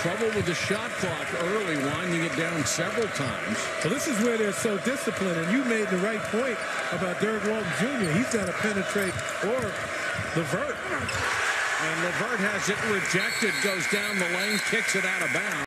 trouble with the shot clock early, winding it down several times. Well, this is where they're so disciplined, and you made the right point about Derrick Walton Jr. He's got to penetrate or LeVert. And LeVert has it rejected, goes down the lane, kicks it out of bounds.